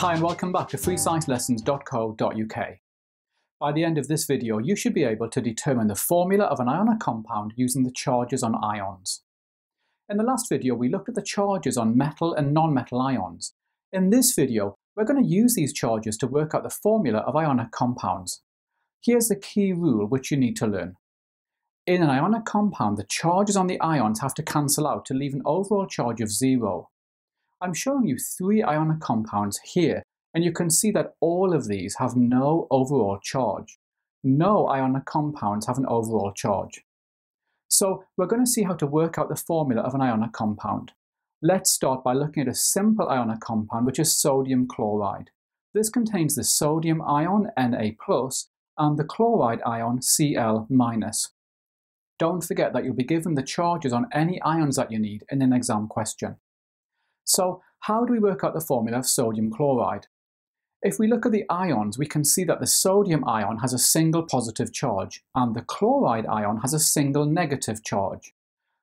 Hi and welcome back to freesciencelessons.co.uk. By the end of this video, you should be able to determine the formula of an ionic compound using the charges on ions. In the last video, we looked at the charges on metal and non-metal ions. In this video, we're going to use these charges to work out the formula of ionic compounds. Here's the key rule which you need to learn. In an ionic compound, the charges on the ions have to cancel out to leave an overall charge of zero. I'm showing you three ionic compounds here, and you can see that all of these have no overall charge. No ionic compounds have an overall charge. So we're going to see how to work out the formula of an ionic compound. Let's start by looking at a simple ionic compound, which is sodium chloride. This contains the sodium ion Na+, and the chloride ion Cl-. Don't forget that you'll be given the charges on any ions that you need in an exam question. So how do we work out the formula of sodium chloride? If we look at the ions, we can see that the sodium ion has a single positive charge and the chloride ion has a single negative charge.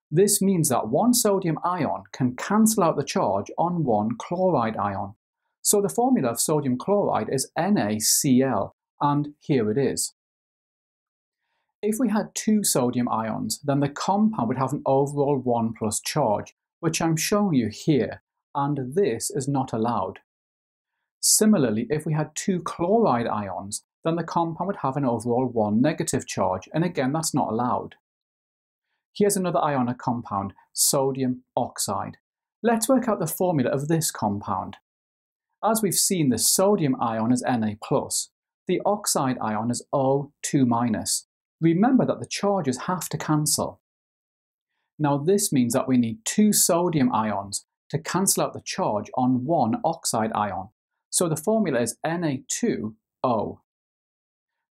This means that one sodium ion can cancel out the charge on one chloride ion. So the formula of sodium chloride is NaCl, and here it is. If we had two sodium ions, then the compound would have an overall 1 plus charge, which I'm showing you here, and this is not allowed. Similarly, if we had two chloride ions, then the compound would have an overall 1 negative charge, and again that's not allowed. Here's another ionic compound, sodium oxide. Let's work out the formula of this compound. As we've seen, the sodium ion is Na+, the oxide ion is O2-, remember that the charges have to cancel. Now this means that we need two sodium ions to cancel out the charge on one oxide ion. So the formula is Na2O.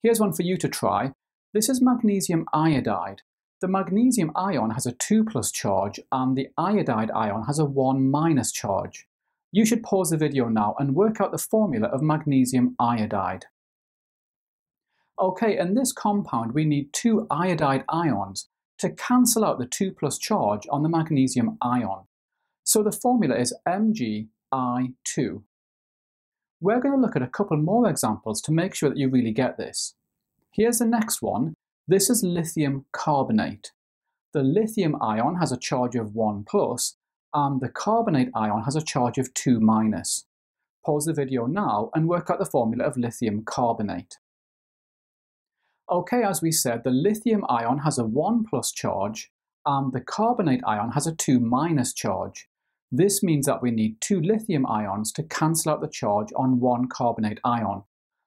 Here's one for you to try. This is magnesium iodide. The magnesium ion has a 2 plus charge and the iodide ion has a 1 minus charge. You should pause the video now and work out the formula of magnesium iodide. Okay, in this compound we need two iodide ions to cancel out the 2 plus charge on the magnesium ion. So the formula is MgI2. We're going to look at a couple more examples to make sure that you really get this. Here's the next one. This is lithium carbonate. The lithium ion has a charge of 1 plus, and the carbonate ion has a charge of 2 minus. Pause the video now and work out the formula of lithium carbonate. Okay, as we said, the lithium ion has a 1 plus charge and the carbonate ion has a 2 minus charge. This means that we need two lithium ions to cancel out the charge on one carbonate ion.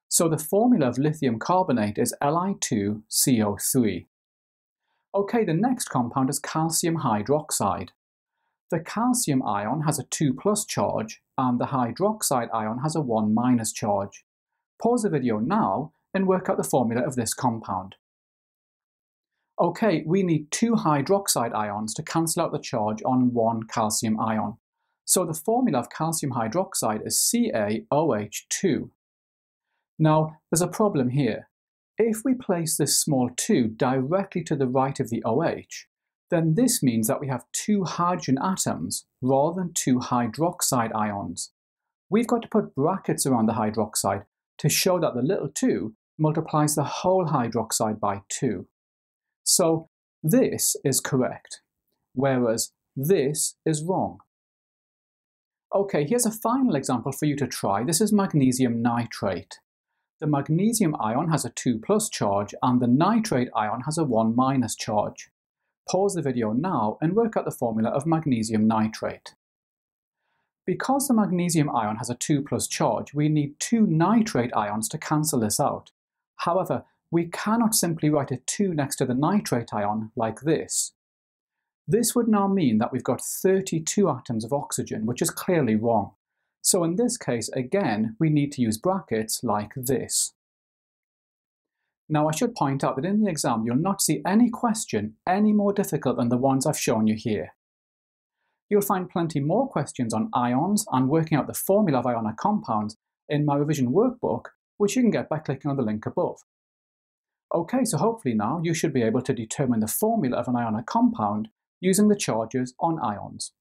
So the formula of lithium carbonate is Li2CO3. Okay, the next compound is calcium hydroxide. The calcium ion has a 2 plus charge and the hydroxide ion has a 1 minus charge. Pause the video now and work out the formula of this compound. Okay, we need two hydroxide ions to cancel out the charge on one calcium ion. So the formula of calcium hydroxide is CaOH2. Now, there's a problem here. If we place this small 2 directly to the right of the OH, then this means that we have two hydrogen atoms rather than two hydroxide ions. We've got to put brackets around the hydroxide to show that the little 2 multiplies the whole hydroxide by 2. So this is correct, whereas this is wrong. Okay, here's a final example for you to try. This is magnesium nitrate. The magnesium ion has a 2 plus charge and the nitrate ion has a 1 minus charge. Pause the video now and work out the formula of magnesium nitrate. Because the magnesium ion has a 2 plus charge, we need two nitrate ions to cancel this out. However, we cannot simply write a 2 next to the nitrate ion like this. This would now mean that we've got 32 atoms of oxygen, which is clearly wrong. So in this case, again, we need to use brackets like this. Now I should point out that in the exam you'll not see any question any more difficult than the ones I've shown you here. You'll find plenty more questions on ions and working out the formula of ionic compounds in my revision workbook, which you can get by clicking on the link above. Okay, so hopefully now you should be able to determine the formula of an ionic compound using the charges on ions.